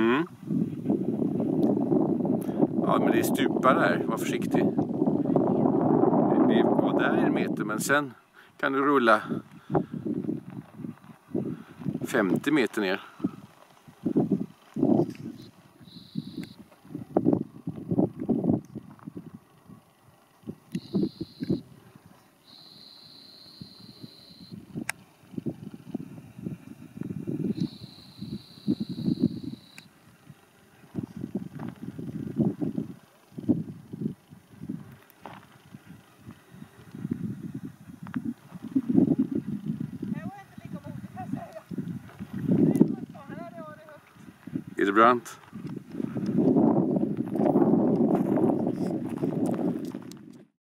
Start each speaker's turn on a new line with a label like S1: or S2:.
S1: Mm. Ja, men det är stupar här. Var försiktig. Det är, där en meter, men sen kan du rulla 50 meter ner. Är det brant?